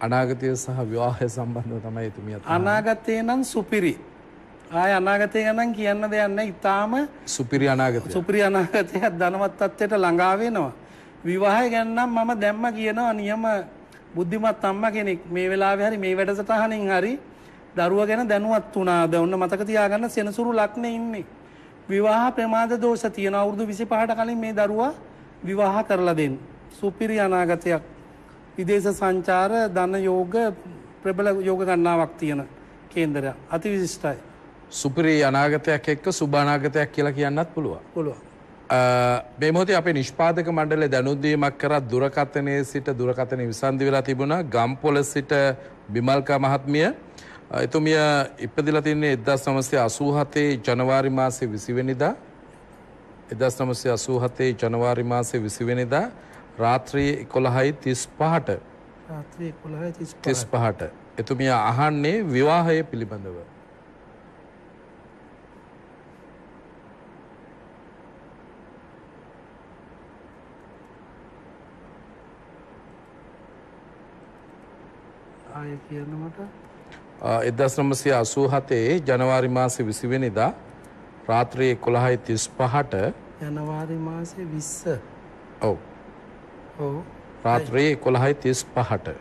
[SPEAKER 1] අනාගතය සහ විවාහය සම්බන්ධව තමයි එතුමියත්
[SPEAKER 2] අනාගතේ නම් සුපිරි. ආය අනාගතය ගැන කියන්න දෙයක් නැහැ. ඉතාම
[SPEAKER 1] සුපිරි අනාගතය.
[SPEAKER 2] සුපිරි අනාගතයක් ධනවත් තත්ත්වයට ළඟා වෙනවා. විවාහය ගැන නම් මම දැම්ම කියනවා නියම බුද්ධිමත් අම්මා කෙනෙක් මේ වෙලාවේ හරි මේ වැඩසටහනින් හරි දරුවා ගැන දැනුවත් වුණාද? ඔන්න මතක තියාගන්න සෙනසුරු ලග්නේ ඉන්නේ. විවාහ ප්‍රමාද දෝෂ තියෙන අවුරුදු 25ට කලින් මේ දරුවා විවාහ කරලා දෙන්න. සුපිරි අනාගතයක්. විදේශ සංචාර ධන යෝග ප්‍රබල යෝග ගණනාවක් තියෙන කේන්දරයක්. අතිවිශිෂ්ටයි.
[SPEAKER 1] සුපිරි අනාගතයක් එක්ක සුභානාගතයක් කියලා කියන්නත් පුළුවන්
[SPEAKER 2] පුළුවන්.
[SPEAKER 1] අ, මේ මොහොතේ අපේ නිෂ්පාදක මණ්ඩලය දැනුද්දීමක් කරත් දුරකථනයේ සිට දුරකථන විසන්ධි වෙලා තිබුණා. ගම්පොළ සිට බිමල්කා මහත්මිය. එතුමිය ඉපදිලා තින්නේ 1987 ජනවාරි මාසේ 20 වෙනිදා 1987 ජනවාරි මාසේ 20 වෙනිදා රාත්‍රී 11:35ට
[SPEAKER 2] රාත්‍රී 11:35
[SPEAKER 1] 35ට එතුමිය අහන්නේ විවාහය පිළිබඳව
[SPEAKER 2] ආය කියන්න මට
[SPEAKER 1] එදස් නමසය අසූහතේ ජනවාරි මාසය විසිවෙනිදා රාත්‍රයේ කොළහයි තිස් පහට
[SPEAKER 2] ජනවාරි මාසේ විස්ස.
[SPEAKER 1] ඔව්. රාත්‍රයේ කොළහයි තිස් පහට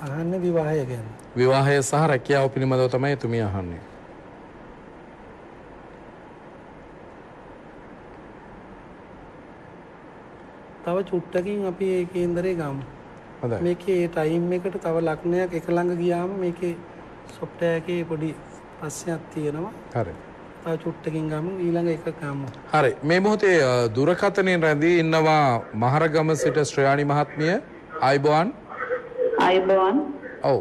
[SPEAKER 2] අහන්න විවාහය ගැන.
[SPEAKER 1] විවාහය සහ රැකියාව පිළිබඳව තමයි එතුමිය අහන්නේ
[SPEAKER 2] තව චුට්ටකින් අපි ඒ කේන්දරේ ගමු.
[SPEAKER 1] හොඳයි.
[SPEAKER 2] මේකේ ඒ ටයිම් එකට තව ලක්නයක් එක ළඟ ගියාම මේකේ සොෆ්ට්වෙයාර් එකේ පොඩි ප්‍රශ්නයක් තියෙනවා.
[SPEAKER 1] හරි.
[SPEAKER 2] තව චුට්ටකින් ගමු. ඊළඟ එක ගමු.
[SPEAKER 1] හරි. මේ මොහොතේ දුරකථනයෙන් රැඳී ඉන්නවා මහරගම සිට ශ්‍රයාණි මහත්මිය අයිබෝන්
[SPEAKER 5] අයිබෝන්
[SPEAKER 1] ඔව්.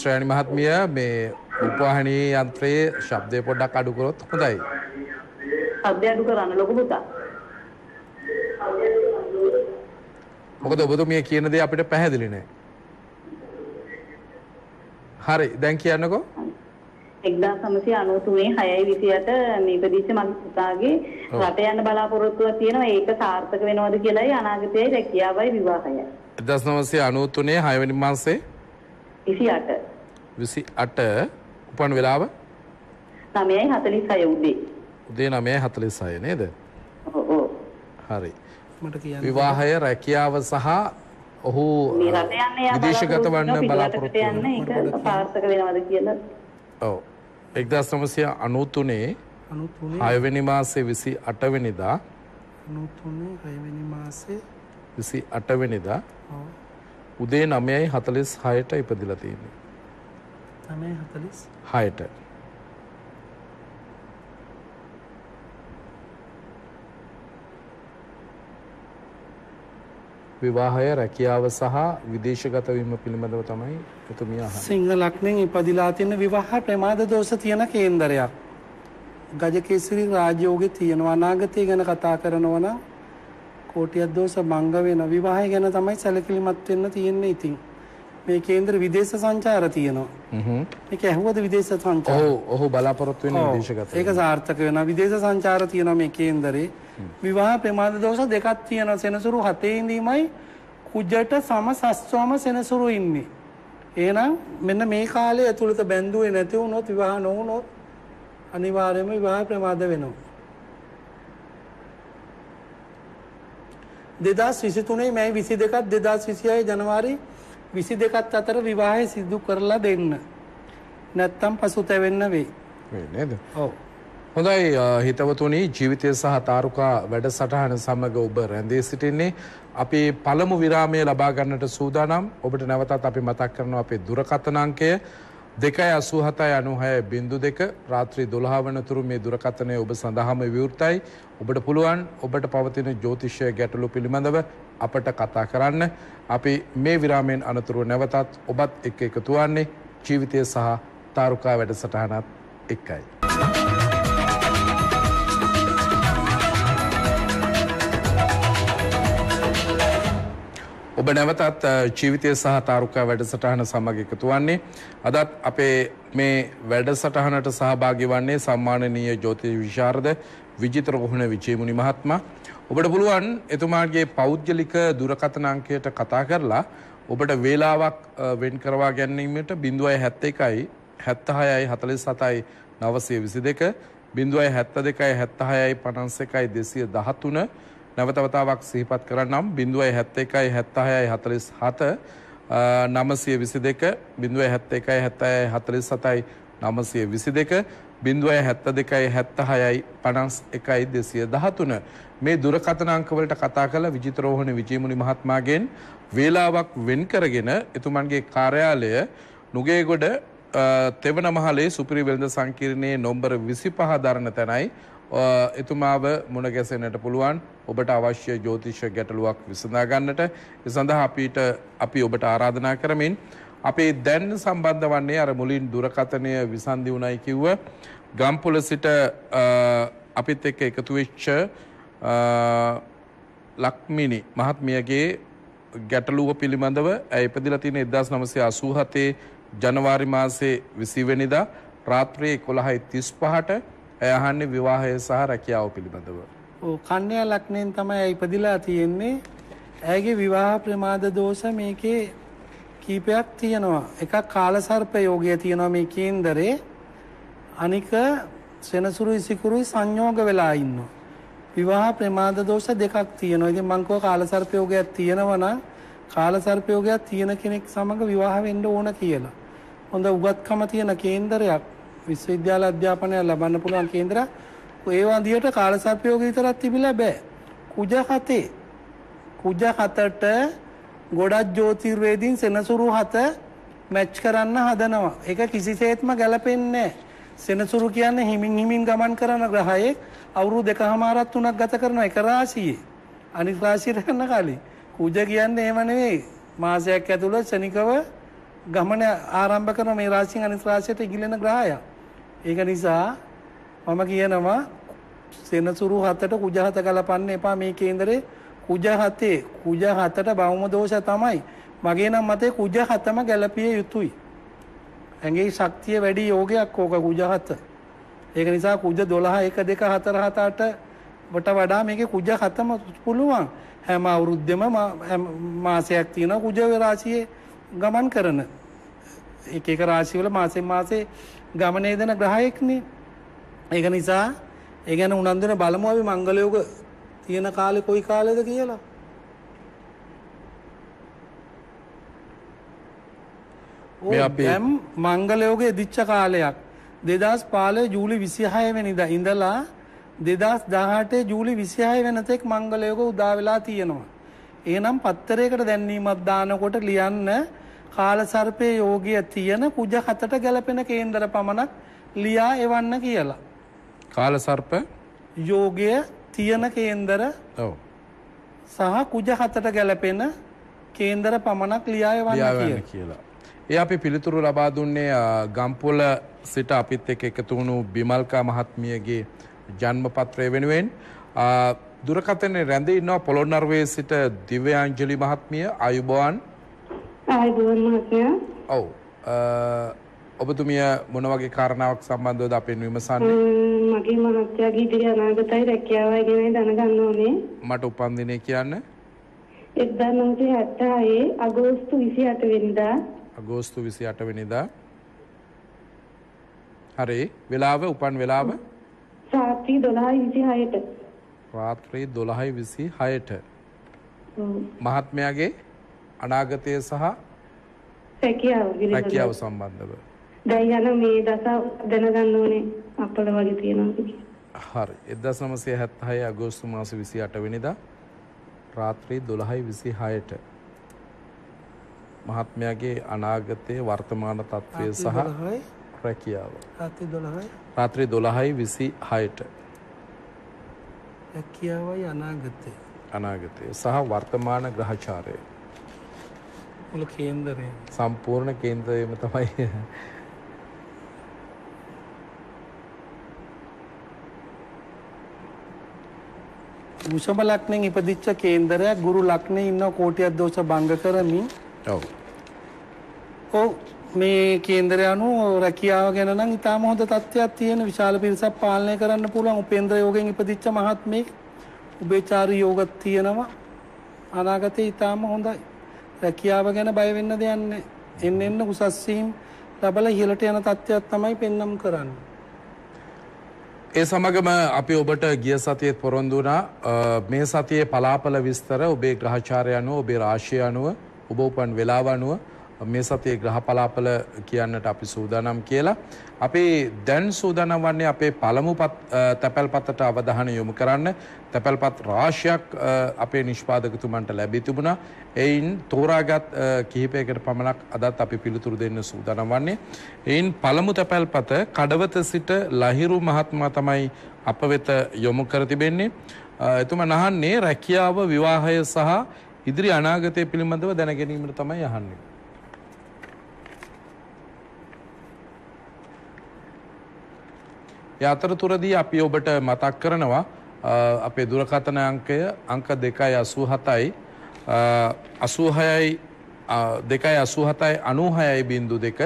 [SPEAKER 1] ශ්‍රයාණි මහත්මිය මේ උපවාහනී යන්ත්‍රයේ ශබ්දය පොඩ්ඩක් අඩු කරොත් හොඳයි.
[SPEAKER 5] සද්ද අඩු කරන්න ලොකු පුතා
[SPEAKER 1] මොකද ඔබතුමිය කියන දේ අපිට පැහැදිලි නෑ. හරි දැන් කියන්නකෝ.
[SPEAKER 5] 1993 6යි 28 මේ ප්‍රදේශ
[SPEAKER 1] ඔව්.
[SPEAKER 5] රට යන්න බලාපොරොත්තුවක් තියෙනවා. ඒක සාර්ථක වෙනවද කියලායි අනාගතයේ රැකියාවයි විවාහයයි.
[SPEAKER 1] 1993 6වෙනි මාසේ
[SPEAKER 5] 28
[SPEAKER 1] 28 උපන් වෙලාව?
[SPEAKER 5] 9යි 46 උදේ.
[SPEAKER 1] උදේ 9:46 නේද?
[SPEAKER 5] ඔව් ඔව්.
[SPEAKER 1] හරි.
[SPEAKER 2] මට කියන්න
[SPEAKER 1] විවාහය රැකියාව සහ ඔහු විදේශගත වන්න
[SPEAKER 5] බලාපොරොත්තු යන්න ඒක සාර්ථක වෙනවද කියලා.
[SPEAKER 1] ඔව්. 1993
[SPEAKER 2] 93
[SPEAKER 1] 6 වෙනි මාසේ 28 වෙනිදා.
[SPEAKER 2] 93 6 වෙනි මාසේ
[SPEAKER 1] 28 වෙනිදා.
[SPEAKER 2] ඔව්.
[SPEAKER 1] උදේ 9:46ට ඉපදිලා
[SPEAKER 2] තියෙනවා 9:46
[SPEAKER 1] 6ට විවාහය රැකියාව සහ විදේශගත වීම පිළිබඳව තමයි එතුමිය අහන්නේ.
[SPEAKER 2] සිංහ ලක්නෙන් ඉපදිලා තියෙන විවාහ ප්‍රමාද දෝෂ තියෙන කේන්දරයක්. ගජකේසරි රාජයෝගෙ තියෙනවා අනාගතය ගැන කතා කරනවා නම් කෝටියක් දෝෂ භංග වෙන විවාහය ගැන තමයි සැලකිලිමත් වෙන්න තියෙන්නේ ඉතින්. මේ කේන්ද්‍ර විදේශ සංචාර තියෙනවා.
[SPEAKER 1] හ්ම්.
[SPEAKER 2] මේක ඇහුවද විදේශ සංචාර?
[SPEAKER 1] ඔහු ඔහු බලාපොරොත්තු වෙන
[SPEAKER 2] ඔව්.
[SPEAKER 1] විදේශගත
[SPEAKER 2] ඒක සාර්ථක වෙනවා. විදේශ සංචාර තියෙනවා මේ කේන්දරේ. විවාහ ප්‍රමාද දෝෂ දෙකක් තියෙනවා. සෙනසුරු හතේ ඉඳීමයි කුජට සම සස්වම සෙනසුරු ඉන්නේ. එහෙනම් මෙන්න මේ කාලය ඇතුළත බැඳුවේ නැති වුණොත් විවාහ නොවුනොත් අනිවාර්යයෙන්ම විවාහ ප්‍රමාද වෙනවා. 2023 මැයි 22ත් 2026 ජනවාරි 22ත් අතර විවාහය සිදු කරලා දෙන්න. නැත්තම් පසුතැවෙන්න.
[SPEAKER 1] වේ නේද?
[SPEAKER 2] ඔව්.
[SPEAKER 1] හොඳයි හිතවතුනි ජීවිතය සහ තාරුකා වැඩසටහන සමග ඔබ රැඳී සිටින්නේ අපි පළමු විරාමය ලබා ගන්නට සූදානම් ඔබට නැවතත් අපි මතක් කරනවා අපේ දුරකථන අංකය දෙකයි අසූ හතයි අනුහය බින්දු දෙක රාත්‍රී දොළහා වනතුරු මේ දුරකථනය ඔබ සඳහාම විවෘතයි ඔබට පුළුවන් ඔබට පවතින ජෝතිෂය ගැටලු පිළිබඳව අපට කතා කරන්න අපි මේ විරාමයෙන් අනතුරුව නැවතත් ඔබත් එක්ක එකතු වන්නේ ජීවිතය සහ තාරුකා වැඩසටහනත් එක්කයි. ඔබ නැවතත් අ, ජීවිතය සහ තාරුකා වැඩසටහන සමග එකතු වන්නේ අදත් අපේ මේ වැඩසටහනට සහභාගි වන්නේ සම්මානනීය ජෝතිෂ විශාරද විජිතර ගොහුණ විජේමුනි මහත්මයා. ඔබට පුළුවන් එතුමාගේ පෞද්ගලික දුරකථන අංකයට කතා කරලා ඔබට වේලාවක් වෙන් කරවා ගැනීමට 0.71යි 76යි 47යි 922 0.72යි 76යි 51යි 213 නැවතවතාවක් සිහිපත් කරන්නම්. 0.71යි 76යි 47 922 0.71යි 76යි 922 බිඳුවය හැත්ත දෙකයි හැත්ත හයයි පනස් එකයි දෙසිය දහතුන. මේ දුරකතනංකවලට කතා කළ විජිතරෝහණ විජයමුණි මහත්මාගෙන් වේලාවක් වෙන් කරගෙන එතුමන්ගේ කාර්යාලය නුගේගොඩ තෙවන මහලේ සුපිරි වෙළඳ සංකීර්ණයේ නොම්බර විසි පහ දරණ තැනයි එතුමාව මුණ ගැසෙනට පුළුවන්. ඔබට අවශ්‍ය ජෝතිෂ ගැටලුවක් විසඳා ගන්නට. සඳහා අපිට අපි ඔබට ආරාධනා කරමින් අපේ දැන් සම්බන්ධ වන්නේ අර මුලින් දුරකථනය විසන්දි වුණයි කිව්ව ගම්පොළ සිට අ, අපිත් එක්ක එකතු වෙච්ච අ, ලක්මිනි මහත්මියගේ ගැටලුව පිළිබඳව ඇය ඉපදිලා තියෙන 1987 ජනවාරි මාසේ 20 වෙනිදා රාත්‍රියේ 11:35ට ඇය අහන්නේ විවාහය සහ රැකියාව පිළිබඳව.
[SPEAKER 2] ඔව් කන්‍යා ලග්නයෙන් තමයි ඇය ඉපදිලා තියෙන්නේ. ඇයගේ විවාහ ප්‍රමාද දෝෂ මේකේ කීපයක් තියෙනවා. එකක් කාලසර්ප යෝගය තියෙනවා මේ කේන්දරේ. අනික සෙනසුරුයි සිකුරුයි සංයෝග වෙලා ඉන්නවා. විවාහ ප්‍රමාද දෝෂ දෙකක් තියෙනවා. ඉතින් මං කව කාලසර්ප යෝගයක් තියෙනවා නම් කාලසර්ප යෝගයක් තියෙන කෙනෙක් සමග විවාහ වෙන්න ඕන කියලා. හොඳ උගත්කම තියෙන කේන්දරයක් විශ්වවිද්‍යාල අධ්‍යාපනය ලබන්න පුළුවන් කේන්දරයක්. ඒ වන්දියට කාලසර්ප යෝග විතරක් තිබිලා බෑ. කුජ හතේ කුජ හතට ගොඩක් ජ්‍යෝතිර්වේදීන් සෙනසුරු හත මැච් කරන්න හදනවා. ඒක කිසිසේත්ම ගැලපෙන්නේ නැහැ. සෙනසුරු කියන්නේ හිමින් හිමින් ගමන් කරන ග්‍රහයෙක් අවුරුදු දෙකමාරක් තුනක් ගත කරන එක රාශියේ. අනිත් රාශියට යන කලින් කුජ කියන්නේ එහෙම නෙවෙයි. මාසයක් ඇතුළත ශනිකව ගමන ආරම්භ කරන මේ රාශියෙන් අනිත් රාශියට ඉගිලෙන ග්‍රහයක්. ඒක නිසා මම කියනවා සෙනසුරු හතට කුජ හත ගලපන්න එපා මේ කේන්දරේ කුජ හතේ කුජ හතට බෞම දෝෂ තමයි. මගේ නම් මතේ කුජ හතම ගැලපිය යුතුයි. ඇගේ ශක්තිය වැඩි යෝගයක් ඕක කුජ හත. ඒක නිසා කුජ 12 1 2 4 7 8 වට වඩා මේකේ කුජ හතම පුළුවන්. හැම අවුරුද්දෙම මා- හැම මාසයක් තියෙනවා කුජ රාශියේ ගමන් කරන. එක එක රාශිවල මාසෙන් මාසේ ගමනේ දෙන ග්‍රහයෙක්නේ. ඒක නිසා ඒ ගැන උනන්දුන බලමු අපි මංගල යෝග තියෙන කාලේ කොයි කාලෙද කියලා.
[SPEAKER 1] මේ
[SPEAKER 2] ඕ,
[SPEAKER 1] අපි-
[SPEAKER 2] දැන් මංගල යෝගයේ දිච්ච කාලයක් 2005 ජූලි 26 වෙනිදා ඉඳලා 2018 ජූලි 26 වෙනතෙක් මංගල යෝග උදා වෙලා තියෙනවා. එහෙනම් පත්තරයකට දැන්වීමක් දානකොට ලියන්න කාලසර්පය යෝගය තියෙන කුජ හතට ගැලපෙන කේන්දර පමණක් ලියා එවන්න කියලා.
[SPEAKER 1] කාල සර්ප
[SPEAKER 2] යෝගය තියෙන කේන්දර
[SPEAKER 1] ඔව්
[SPEAKER 2] සහ කුජ හතට ගැලපෙන කේන්දර පමණක් ලියා එවන්න
[SPEAKER 1] ලියාවන්න
[SPEAKER 2] කියලා.
[SPEAKER 1] ඒ අපි පිළිතුරු ලබා දුන්නේ ගම්පොල සිට අපිත් එක්ක එකතු වුණු බිමල්කා මහත්මියගේ ජන්මපත්‍රය වෙනුවෙන් අ, දුරකථනයේ රැඳී ඉන්නවා පොළොන්නරුවේ සිට දිව්‍යාංජලි මහත්මිය අයුබෝවන්
[SPEAKER 4] ආයුබෝවන් මහත්මයා.
[SPEAKER 1] ඔව් ඔබතුමිය මොන වගේ කාරණාවක් සම්බන්ධවද අපෙන් විමසන්නේ
[SPEAKER 4] මගේ මහත්තයාගේ ඉදිරි අනාගතයි රැකියාවයි ගැන දැනගන්න ඕනේ.
[SPEAKER 1] මට උපන්දිනය කියන්න
[SPEAKER 4] 1976 අගෝස්තු 28 වෙනිදා
[SPEAKER 1] අගෝස්තු 28 වෙනිදා හරි වෙලාව උපන් වෙලාව
[SPEAKER 4] රාත්‍රී 12:26ට.
[SPEAKER 1] රාත්‍රී 12:26ට
[SPEAKER 4] ඔව්.
[SPEAKER 1] මහත්මයාගේ අනාගතය සහ.
[SPEAKER 4] රැකියාව
[SPEAKER 1] සම්බන්ධව
[SPEAKER 4] දැන් යන මේ දසාව දැනගන්න ඕනේ. අපල වගේ තියෙනවා.
[SPEAKER 1] හරි. 1976 අගෝස්තු මාස 28 වෙනිදා රාත්‍රී 12:26ට මහත්මයාගේ අනාගතයේ වර්තමාන තත්ත්වය සහ රැකියාව.
[SPEAKER 2] රාත්‍රී 12යි
[SPEAKER 1] රාත්‍රී 12:26ට
[SPEAKER 2] රැකියාවයි අනාගතය.
[SPEAKER 1] අනාගතය සහ වර්තමාන ග්‍රහචාරය.
[SPEAKER 2] මුල කේන්දරේ.
[SPEAKER 1] සම්පූර්ණ කේන්ද්‍රයම තමයි
[SPEAKER 2] වෘෂභ ලග්නෙන් ඉපදිච්ච කේන්දරයක් ගුරු ලග්නේ ඉන්න කෝටියක් දෝෂ භංග කරමින්
[SPEAKER 1] ඔව්.
[SPEAKER 2] ඔව් මේ කේන්දරය අනුව රැකියාව ගැන නම් ඉතාම හොඳ තත්ත්වයක් තියෙන විශාල පිරිසක් පාලනය කරන්න පුළුවන්. උපේන්ද්‍ර යෝගයෙන් ඉපදිච්ච මහත්මයෙක් උබේචාරී යෝගත් තියෙනවා. අනාගතේ ඉතාම හොඳයි. රැකියාව ගැන බය වෙන්න දෙයක් නැහැ. එන්න එන්න උසස් වීම් ලබලා ඉහළට යන තත්ත්වයක් තමයි පෙන්නම් කරන්නේ
[SPEAKER 1] ඒ සමගම අපි ඔබට ගිය සතියේත් පොරොන්දු වුණා. අ, මේ සතියේ පලාපල විස්තර ඔබේ ග්‍රහචාරය අනුව ඔබේ රාශිය අනුව ඔබ උපන් වේලාව අනුව මේ සතියේ ග්‍රහ පලාපල කියන්නට අපි සූදානම් කියලා. අපි දැන් සූදානම් වන්නේ අපේ පළමු පත් අ, තැපැල්පතට අවධානය යොමු කරන්න. තැපැල්පත් රාශියක් අ, අපේ නිෂ්පාදකතුමන්ට ලැබී තිබුණා. එයින් තෝරාගත් අ, කිහිපයකට පමණක් අදත් අපි පිළිතුරු දෙන්න සූදානම් වන්නේ. එයින් පළමු තැපැල්පත කඩවත සිට ලහිරු මහත්මයා තමයි අප වෙත යොමු කර තිබෙන්නේ. අ, එතුමා නහන්නේ රැකියාව විවාහය සහ ඉදිරි අනාගතය පිළිබඳව දැන ගැනීමට තමයි අහන්නේ. ඒ අතරතුරදී අපි ඔබට මතක් කරනවා අ, අපේ දුරකථන අංකය අංක දෙකයි අසූ හතයි අසූහයයි දෙකයි අසූ හතයි අනූහයයි බින්දු දෙක.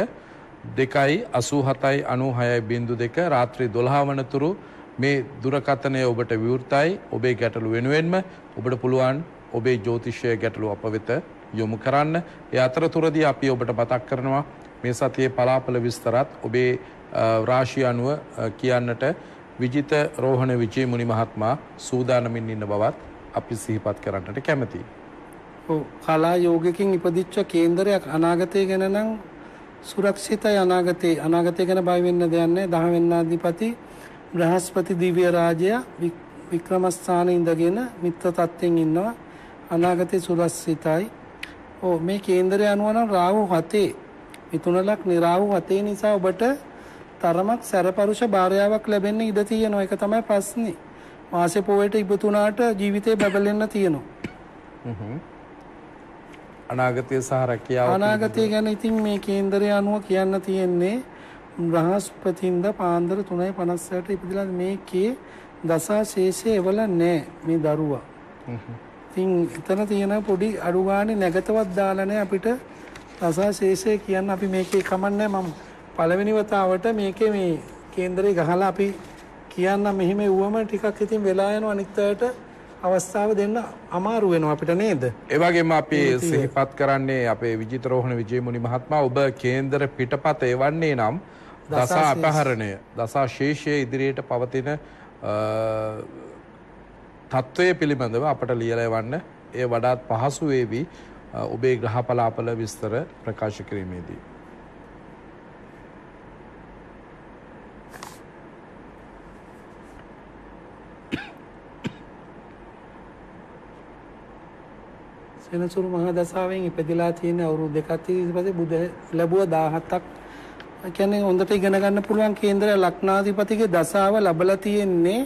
[SPEAKER 1] දෙකයි අසූ හතයි අනූහයයි බින්දු දෙක. රාත්‍රී දොළහා වනතුරු මේ දුරකථනය ඔබට විවෘතයි. ඔබේ ගැටලු වෙනුවෙන්ම ඔබට පුළුවන් ඔබේ ජෝතිෂය ගැටලු අප වෙත යොමු කරන්න. ඒ අතරතුරදී අපි ඔබට මතක් කරනවා මේ සතියේ පලාපල විස්තරත් ඔබේ අ, රාශිය අනුව අ, කියන්නට විජිත රෝහණ විජය මුනි මහත්මයා සූදානමින් ඉන්න බවත් අපි සිහිපත් කරන්නට කැමතියි.
[SPEAKER 2] ඔව්. කලා යෝගකින් ඉපදිච්ච කේන්දරයක් අනාගතය ගැන නම් සුරක්ෂිතයි අනාගතේ. අනාගතය ගැන බය වෙන්න දෙයක් නැහැ. 10 වෙනිදාධිපති බ්‍රහස්පති දිව්‍ය රාජය වික්- වික්‍රමස්ථානයේ ඉඳගෙන මිත්‍ර තත්ත්වෙන් ඉන්නවා. අනාගතේ සුරක්ෂිතයි. ඔව්. මේ කේන්දරය අනුව නම් රාහු හතේ මිතුනලක් නිරාහු හතේ නිසා ඔබට තරමක් සැරපරුෂ භාර්යාවක් ලැබෙන්න ඉඩ තියෙනවා. ඒක තමයි ප්‍රශ්නේ. මාසේ පොයට ඉබතුනාට ජීවිතේ බබලෙන්න තියෙනවා.
[SPEAKER 1] අනාගතය සහ රැකියාව
[SPEAKER 2] අනාගතය ගැන ඉතින් මේ කේන්දරය අනුව කියන්න තියෙන්නේ බ්‍රහස්පතින්ද පාන්දර 3:56ට ඉපදිලා මේකේ දසා ශේෂය එවල නැහැ මේ දරුවා. ඉතින් එතන තියෙන පොඩි අඩු ගානේ නැගතවත් දාලා නැහැ අපිට දසා ශේෂය කියන්න අපි මේකේ කමන්නේ මම පළවෙනි වතාවට මේකේ මේ කේන්දරේ ගහලා අපි කියන්න මෙහෙම වුවම ටිකක් ඉතින් වෙලා යනවා අනිත් අයට අවස්ථාව දෙන්න අමාරු වෙනවා අපිට නේද?
[SPEAKER 1] ඒ වගේම අපි සිහිපත් කරන්නේ අපේ විජිත රෝහණ විජේමුනි මහත්මයා ඔබ කේන්දර පිටපත එවන්නේ නම් දසා අපහරණය දසා ශේෂයේ ඉදිරියට පවතින තත්ත්වය පිළිබඳව අපට ලියලා එවන්න ඒ වඩාත් පහසු වේවි ඔබේ ග්‍රහපලාපල විස්තර ප්‍රකාශ කිරීමේදී.
[SPEAKER 2] සෙනසුරු මහා දසාවෙන් ඉපදිලා තියෙන අවුරුදු දෙකක් ඊට පස්සේ බුද ලැබුව 17ක් ඒ කියන්නේ හොඳට ඉගෙන ගන්න පුළුවන් කේන්දර ලක්නාධිපතිගේ දසාව ලැබලා තියෙන්නේ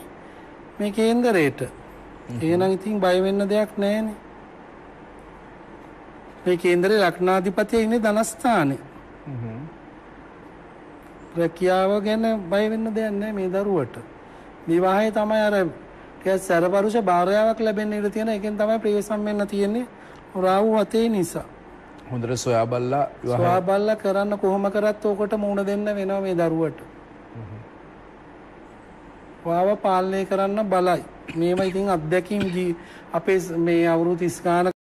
[SPEAKER 2] මේ කේන්දරේට. එහෙනම් ඉතින් බය වෙන්න දෙයක් නැහැනේ. මේ කේන්දරේ ලක්නාධිපතිය ඉන්නේ ධනස්ථානේ. රැකියාව ගැන බය වෙන්න දෙයක් නැහැ මේ දරුවට. විවාහය තමයි අර ටිකක් සැරපරුෂ භාර්යාවක් ලැබෙන්න ඉඩ තියෙන එකෙන් තමයි ප්‍රේසම් වෙන්න තියෙන්නේ රාහු හතේ නිසා.
[SPEAKER 1] හොඳට සොයා බලලා විවාහය
[SPEAKER 2] ස්වාබල්ල කරන්න කොහොම කරත් ඕකට මුණ දෙන්න වෙනවා මේ දරුවට. වාව පාලනය කරන්න බලයි. මේම ඉතින් අත්දැකීම් අපේ මේ අවුරුදු 30 ගානක